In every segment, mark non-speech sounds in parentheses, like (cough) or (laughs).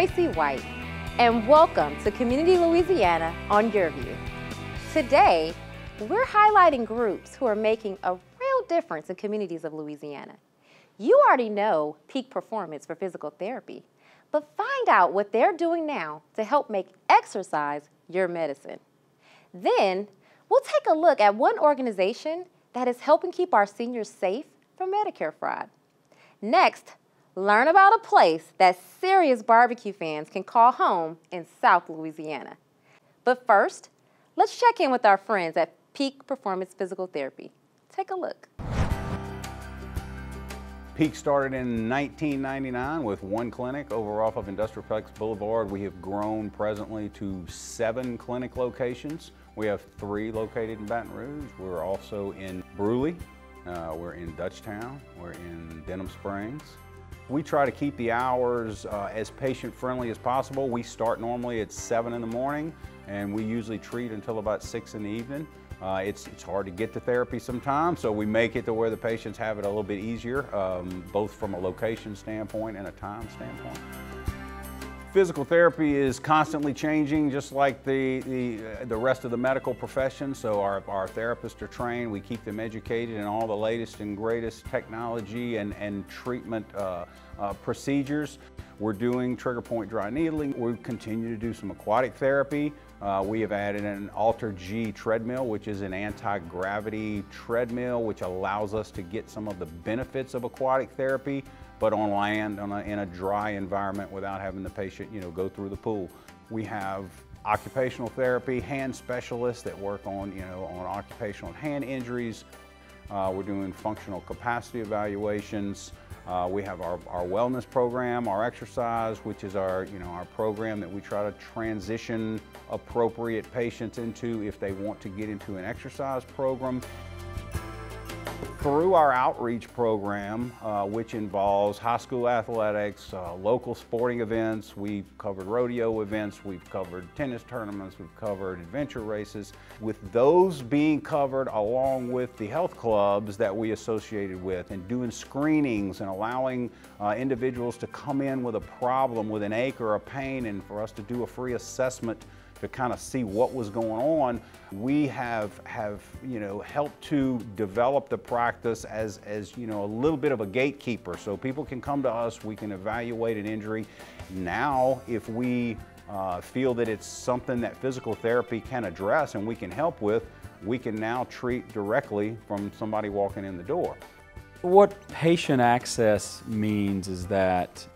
Tracy White, and welcome to Community Louisiana on Your View. Today, we're highlighting groups who are making a real difference in communities of Louisiana. You already know Peak Performance for Physical Therapy, but find out what they're doing now to help make exercise your medicine. Then, we'll take a look at one organization that is helping keep our seniors safe from Medicare fraud. Next, learn about a place that serious barbecue fans can call home in South Louisiana. But first, let's check in with our friends at Peak Performance Physical Therapy. Take a look. Peak started in 1999 with one clinic over off of Industriplex Boulevard. We have grown presently to seven clinic locations. We have three located in Baton Rouge. We're also in Brusly. Uh, we're in Dutchtown. We're in Denham Springs. We try to keep the hours uh, as patient friendly as possible. We start normally at 7 in the morning and we usually treat until about 6 in the evening. Uh, it's, it's hard to get to therapy sometimes, so we make it to where the patients have it a little bit easier, um, both from a location standpoint and a time standpoint. Physical therapy is constantly changing, just like the, the, the rest of the medical profession. So our, our therapists are trained. We keep them educated in all the latest and greatest technology and, and treatment uh, uh, procedures. We're doing trigger point dry needling. We continue to do some aquatic therapy. Uh, we have added an Alter G treadmill, which is an anti-gravity treadmill, which allows us to get some of the benefits of aquatic therapy but on land on a, in a dry environment without having the patient you know, go through the pool. We have occupational therapy, hand specialists that work on, you know, on occupational hand injuries. Uh, we're doing functional capacity evaluations. Uh, we have our, our wellness program, our exercise, which is our, you know, our program that we try to transition appropriate patients into if they want to get into an exercise program. Through our outreach program, uh, which involves high school athletics, uh, local sporting events, we've covered rodeo events, we've covered tennis tournaments, we've covered adventure races. With those being covered along with the health clubs that we associated with and doing screenings and allowing uh, individuals to come in with a problem, with an ache or a pain and for us to do a free assessment to kind of see what was going on. We have, have you know, helped to develop the practice as, as, you know, a little bit of a gatekeeper. So people can come to us, we can evaluate an injury. Now, if we uh, feel that it's something that physical therapy can address and we can help with, we can now treat directly from somebody walking in the door. What patient access means is that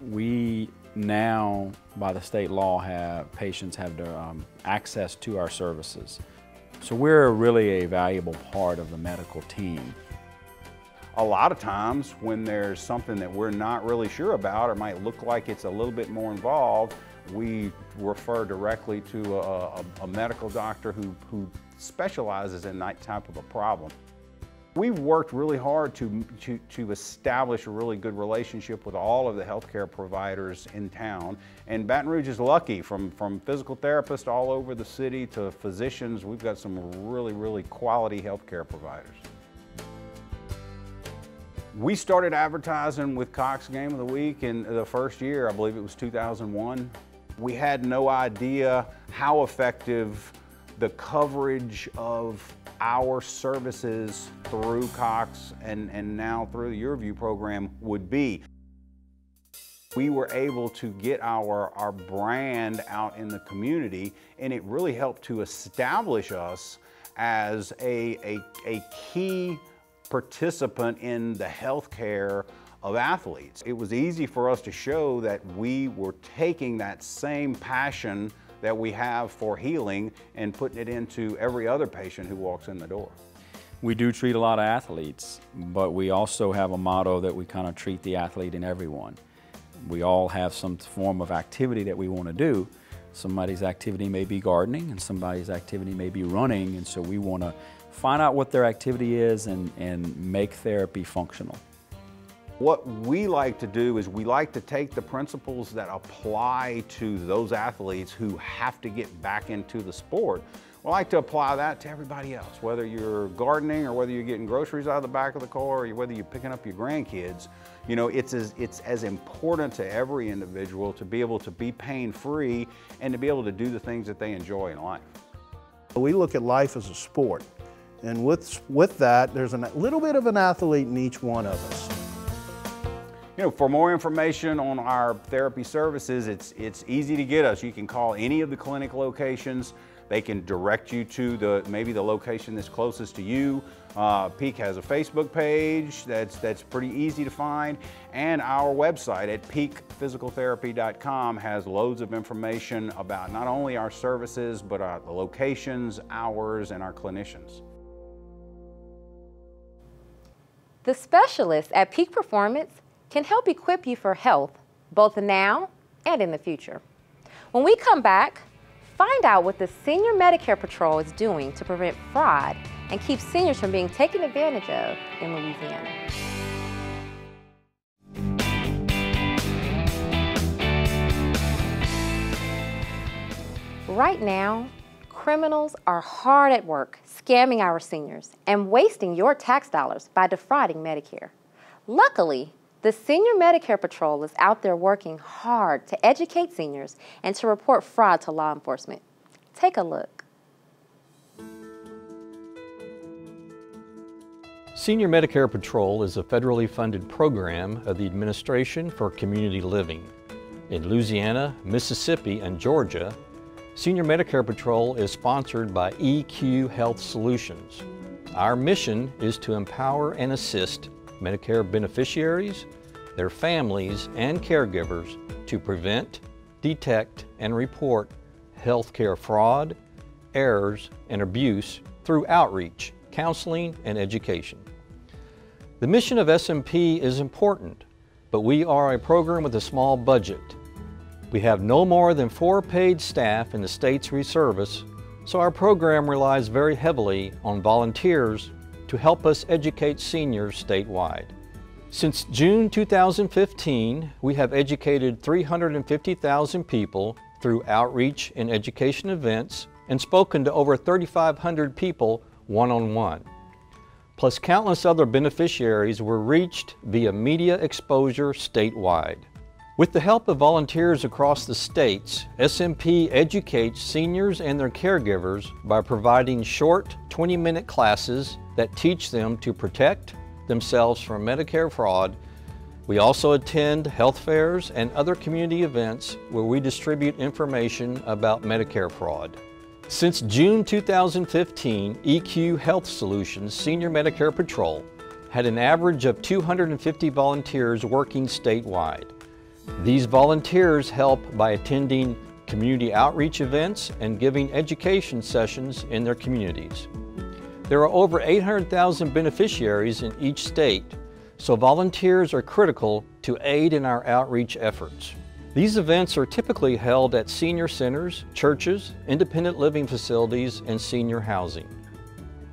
we now, by the state law, have patients have their, um, access to our services. So we're really a valuable part of the medical team. A lot of times when there's something that we're not really sure about or might look like it's a little bit more involved, we refer directly to a, a, a medical doctor who, who specializes in that type of a problem. We've worked really hard to, to, to, establish a really good relationship with all of the healthcare providers in town. And Baton Rouge is lucky from, from physical therapists all over the city to physicians. We've got some really, really quality healthcare providers. We started advertising with Cox Game of the Week in the first year, I believe it was 2001. We had no idea how effective the coverage of our services through Cox and, and now through the YourView program would be. We were able to get our, our brand out in the community and it really helped to establish us as a, a, a key participant in the healthcare of athletes. It was easy for us to show that we were taking that same passion that we have for healing and putting it into every other patient who walks in the door. We do treat a lot of athletes, but we also have a motto that we kind of treat the athlete in everyone. We all have some form of activity that we want to do. Somebody's activity may be gardening and somebody's activity may be running, and so we want to find out what their activity is and, and make therapy functional. What we like to do is we like to take the principles that apply to those athletes who have to get back into the sport. We like to apply that to everybody else, whether you're gardening or whether you're getting groceries out of the back of the car or whether you're picking up your grandkids. You know, it's as, it's as important to every individual to be able to be pain-free and to be able to do the things that they enjoy in life. We look at life as a sport. And with, with that, there's a little bit of an athlete in each one of us. You know, for more information on our therapy services, it's, it's easy to get us. You can call any of the clinic locations. They can direct you to the maybe the location that's closest to you. Uh, Peak has a Facebook page that's, that's pretty easy to find. And our website at peakphysicaltherapy.com has loads of information about not only our services, but our, the locations, hours, and our clinicians. The specialists at Peak Performance can help equip you for health, both now and in the future. When we come back, find out what the Senior Medicare Patrol is doing to prevent fraud and keep seniors from being taken advantage of in Louisiana. Right now, criminals are hard at work scamming our seniors and wasting your tax dollars by defrauding Medicare. Luckily, the Senior Medicare Patrol is out there working hard to educate seniors and to report fraud to law enforcement. Take a look. Senior Medicare Patrol is a federally funded program of the Administration for Community Living. In Louisiana, Mississippi, and Georgia, Senior Medicare Patrol is sponsored by EQ Health Solutions. Our mission is to empower and assist Medicare beneficiaries, their families, and caregivers to prevent, detect, and report healthcare fraud, errors, and abuse through outreach, counseling, and education. The mission of SMP is important, but we are a program with a small budget. We have no more than four paid staff in the states we service, so our program relies very heavily on volunteers to help us educate seniors statewide. Since June 2015, we have educated 350,000 people through outreach and education events and spoken to over 3,500 people one-on-one. -on -one plus countless other beneficiaries were reached via media exposure statewide. With the help of volunteers across the states, SMP educates seniors and their caregivers by providing short 20-minute classes that teach them to protect themselves from Medicare fraud. We also attend health fairs and other community events where we distribute information about Medicare fraud. Since June 2015, EQ Health Solutions Senior Medicare Patrol had an average of 250 volunteers working statewide. These volunteers help by attending community outreach events and giving education sessions in their communities. There are over 800,000 beneficiaries in each state, so volunteers are critical to aid in our outreach efforts. These events are typically held at senior centers, churches, independent living facilities, and senior housing.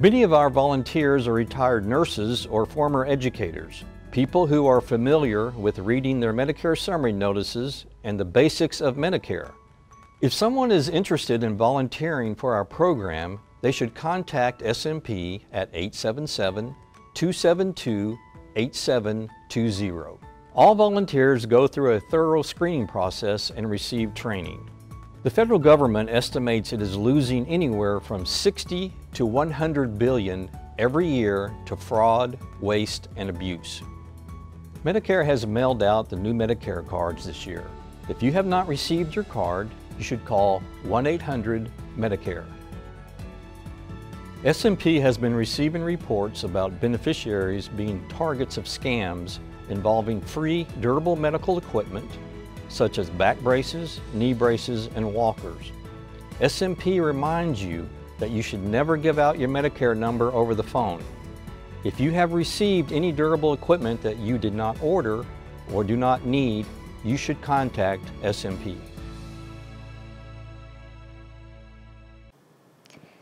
Many of our volunteers are retired nurses or former educators, people who are familiar with reading their Medicare summary notices and the basics of Medicare. If someone is interested in volunteering for our program, they should contact SMP at 877 272 8720. All volunteers go through a thorough screening process and receive training. The federal government estimates it is losing anywhere from 60 to 100 billion every year to fraud, waste, and abuse. Medicare has mailed out the new Medicare cards this year. If you have not received your card, you should call 1-800-MEDICARE. SMP has been receiving reports about beneficiaries being targets of scams involving free durable medical equipment such as back braces, knee braces, and walkers. SMP reminds you that you should never give out your Medicare number over the phone. If you have received any durable equipment that you did not order or do not need, you should contact SMP.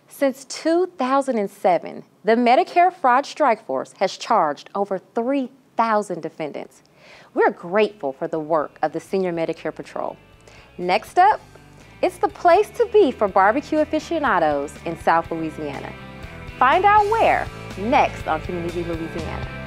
Since 2007, the Medicare Fraud Strike Force has charged over 3,000 defendants. We're grateful for the work of the Senior Medicare Patrol. Next up, It's the place to be for barbecue aficionados in South Louisiana. Find out where next on Community Louisiana.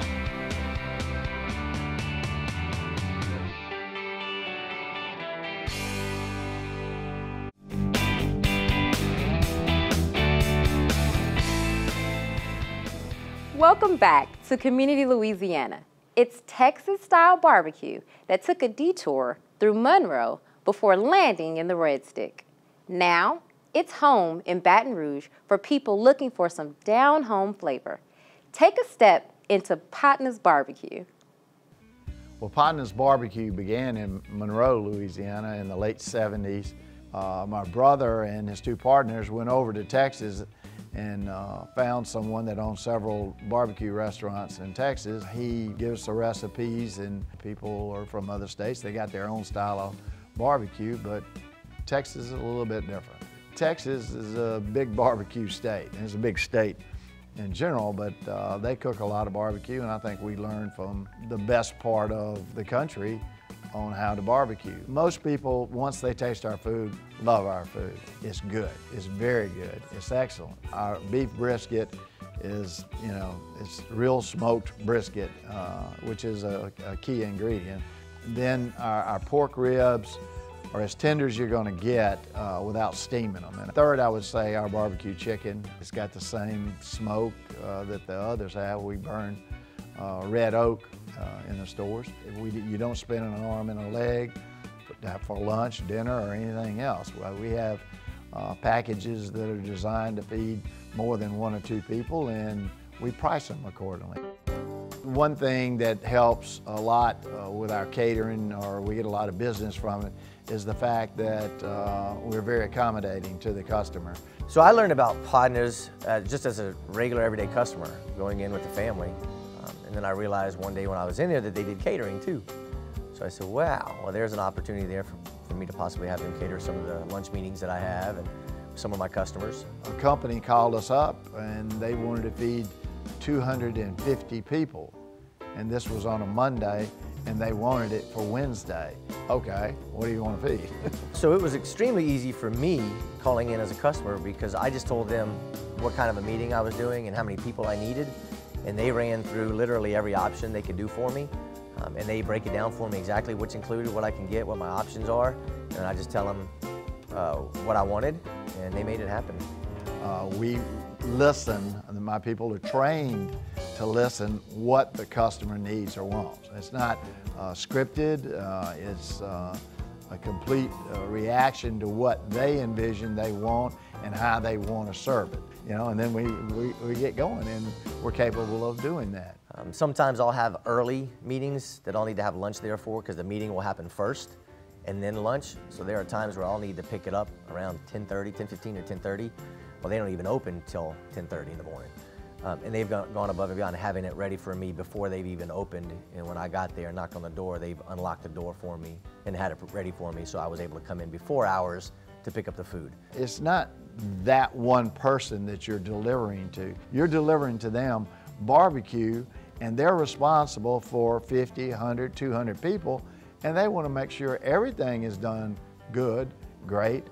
Welcome back to Community Louisiana. It's Texas style barbecue that took a detour through Monroe before landing in the Red Stick. Now, it's home in Baton Rouge for people looking for some down home flavor. Take a step into Podnuh's Barbecue. Well, Podnuh's Barbecue began in Monroe, Louisiana in the late 70s. Uh, my brother and his two partners went over to Texas and uh, found someone that owned several barbecue restaurants in Texas. He gives the recipes and people are from other states. They got their own style of barbecue, but Texas is a little bit different. Texas is a big barbecue state, it's a big state in general, but uh, they cook a lot of barbecue, and I think we learn from the best part of the country on how to barbecue. Most people, once they taste our food, love our food. It's good. It's very good. It's excellent. Our beef brisket is, you know, it's real smoked brisket, uh, which is a, a, key ingredient. Then our, our, pork ribs are as tender as you're going to get uh, without steaming them. And third, I would say our barbecue chicken. It's got the same smoke uh, that the others have. We burn uh, red oak uh, in the stores. We, you don't spend an arm and a leg for lunch, dinner, or anything else. Well, we have uh, packages that are designed to feed more than one or two people, and we price them accordingly. One thing that helps a lot uh, with our catering, or we get a lot of business from it, is the fact that uh, we're very accommodating to the customer. So I learned about Podnuh's uh, just as a regular everyday customer going in with the family. And then I realized one day when I was in there that they did catering too. So I said, wow, well, there's an opportunity there for, for me to possibly have them cater some of the lunch meetings that I have and some of my customers. A company called us up and they wanted to feed 250 people. And this was on a Monday and they wanted it for Wednesday. Okay, what do you want to feed? (laughs) so it was extremely easy for me calling in as a customer because I just told them what kind of a meeting I was doing and how many people I needed and they ran through literally every option they could do for me. Um, and they break it down for me exactly what's included, what I can get, what my options are, and I just tell them uh, what I wanted, and they made it happen. Uh, we listen, my people are trained to listen what the customer needs or wants. It's not uh, scripted, uh, it's uh, a complete uh, reaction to what they envision they want and how they want to serve it you know, and then we, we, we get going and we're capable of doing that. Um, sometimes I'll have early meetings that I'll need to have lunch there for because the meeting will happen first and then lunch. So there are times where I'll need to pick it up around 10.30, 10.15 or 10.30. Well, they don't even open till 10.30 in the morning. Um, and they've gone, gone, above and beyond having it ready for me before they've even opened. And when I got there knocked on the door, they've unlocked the door for me and had it ready for me so I was able to come in before hours to pick up the food. It's not that one person that you're delivering to. You're delivering to them barbecue and they're responsible for 50, 100, 200 people and they want to make sure everything is done good, great,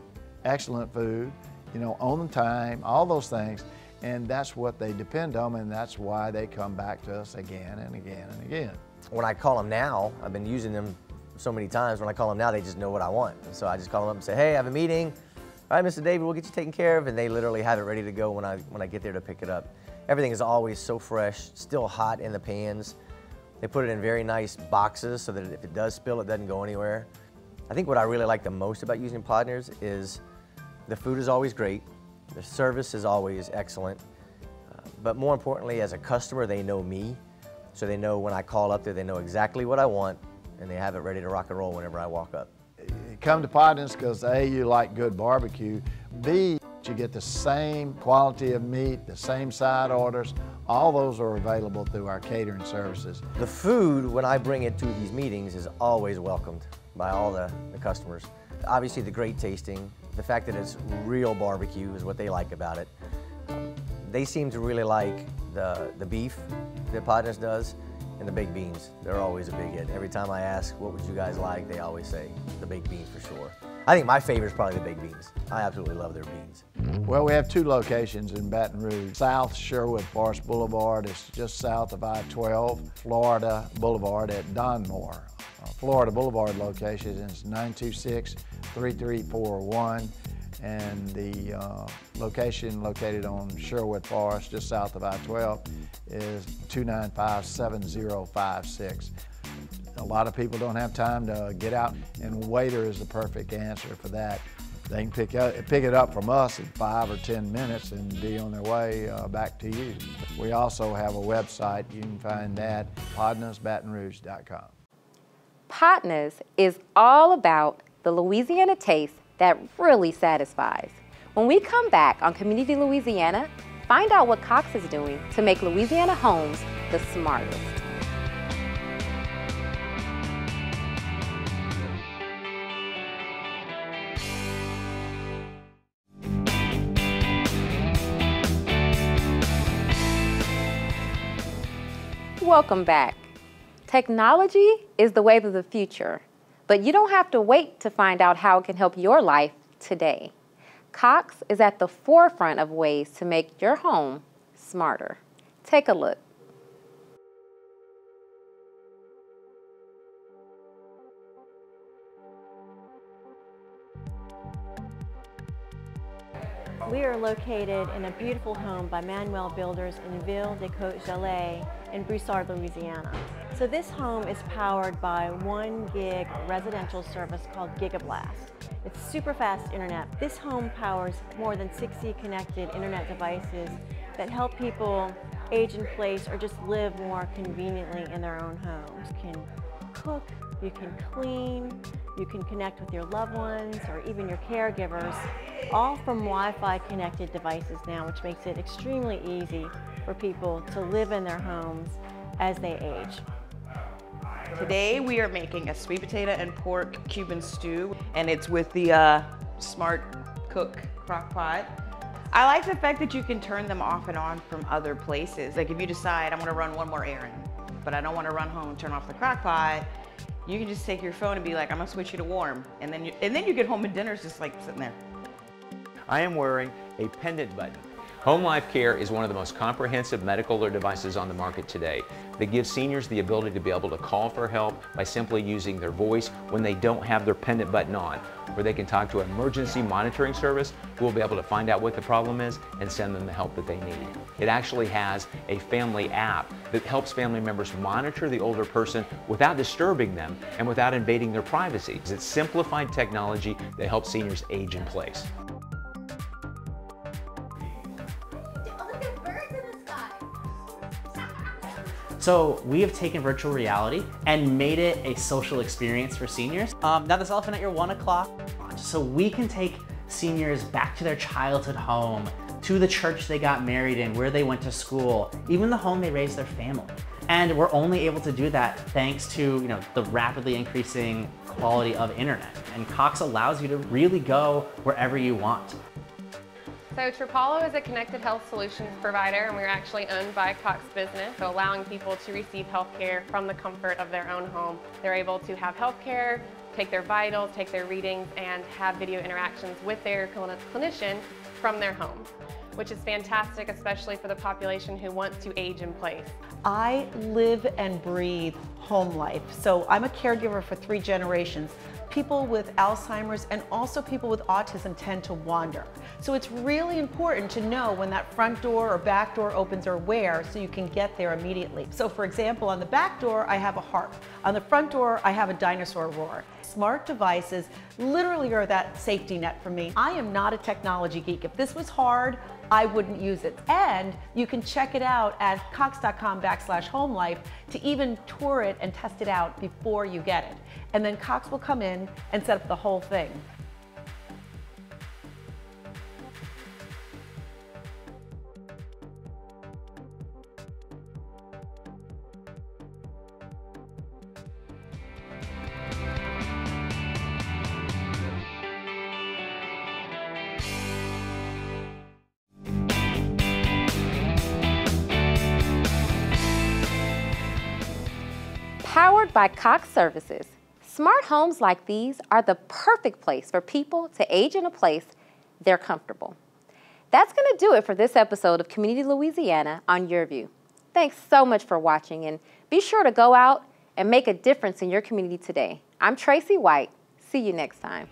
excellent food, you know, on time, all those things. And that's what they depend on and that's why they come back to us again and again and again. When I call them now, I've been using them so many times. When I call them now, they just know what I want. And so I just call them up and say, hey, I have a meeting. All right, Mr. David, we'll get you taken care of. And they literally have it ready to go when I, when I get there to pick it up. Everything is always so fresh, still hot in the pans. They put it in very nice boxes so that if it does spill, it doesn't go anywhere. I think what I really like the most about using Podnuh's is the food is always great, the service is always excellent, uh, but more importantly, as a customer, they know me. So they know when I call up there, they know exactly what I want, and they have it ready to rock and roll whenever I walk up. come to Podnuh's because A, you like good barbecue. B, you get the same quality of meat, the same side orders. All those are available through our catering services. The food, when I bring it to these meetings, is always welcomed by all the, the customers. Obviously the great tasting, the fact that it's real barbecue is what they like about it. Um, they seem to really like the, the beef that Podnuh's does and the baked beans. They're always a big hit. Every time I ask, what would you guys like, they always say the baked beans for sure. I think my favorite is probably the baked beans. I absolutely love their beans. Well, we have two locations in Baton Rouge. South Sherwood Forest Boulevard is just south of I-12. Florida Boulevard at Donmoor. Uh, Florida Boulevard location is 926-3341 and the uh, location located on Sherwood Forest just south of I-12 is 295-7056. A lot of people don't have time to get out and waiter is the perfect answer for that. They can pick, up, pick it up from us in five or 10 minutes and be on their way uh, back to you. We also have a website. You can find that, podnuhsbatonrouge.com. Podnuh's is all about the Louisiana taste that really satisfies. When we come back on Community Louisiana, find out what Cox is doing to make Louisiana homes the smartest. Welcome back. Technology is the wave of the future, but you don't have to wait to find out how it can help your life today. Cox is at the forefront of ways to make your home smarter. Take a look. We are located in a beautiful home by Manuel Builders in Ville des Côtes Gelées in Broussard, Louisiana. So this home is powered by one gig residential service called Gigablast. It's super fast internet. This home powers more than 60 connected internet devices that help people age in place or just live more conveniently in their own homes. You can cook, you can clean, you can connect with your loved ones or even your caregivers, all from Wi-Fi connected devices now, which makes it extremely easy for people to live in their homes as they age. Today we are making a sweet potato and pork Cuban stew, and it's with the uh, Smart Cook crock pot. I like the fact that you can turn them off and on from other places. Like if you decide I'm gonna run one more errand, but I don't wanna run home and turn off the crock pot, you can just take your phone and be like, I'm gonna switch you to warm. And then you, and then you get home and dinner's just like sitting there. I am wearing a pendant button. Home Life Care is one of the most comprehensive medical devices on the market today that gives seniors the ability to be able to call for help by simply using their voice when they don't have their pendant button on, where they can talk to an emergency monitoring service who will be able to find out what the problem is and send them the help that they need. It actually has a family app that helps family members monitor the older person without disturbing them and without invading their privacy. It's simplified technology that helps seniors age in place. So we have taken virtual reality and made it a social experience for seniors. Um, now this elephant at your one o'clock, so we can take seniors back to their childhood home, to the church they got married in, where they went to school, even the home they raised their family. And we're only able to do that thanks to you know, the rapidly increasing quality of internet. And Cox allows you to really go wherever you want. So Trapollo is a connected health solutions provider and we're actually owned by Cox Business, so allowing people to receive health care from the comfort of their own home. They're able to have health care, take their vitals, take their readings, and have video interactions with their clinician from their home, which is fantastic, especially for the population who wants to age in place. I live and breathe home life. So I'm a caregiver for three generations people with Alzheimer's and also people with autism tend to wander. So it's really important to know when that front door or back door opens or where so you can get there immediately. So for example, on the back door, I have a harp. On the front door, I have a dinosaur roar. Smart devices literally are that safety net for me. I am not a technology geek. If this was hard, I wouldn't use it. And you can check it out at cox.com backslash home life to even tour it and test it out before you get it. And then Cox will come in and set up the whole thing. Powered by Cox Services, Smart homes like these are the perfect place for people to age in a place they're comfortable. That's going to do it for this episode of Community Louisiana on Your View. Thanks so much for watching and be sure to go out and make a difference in your community today. I'm Tracy White. See you next time.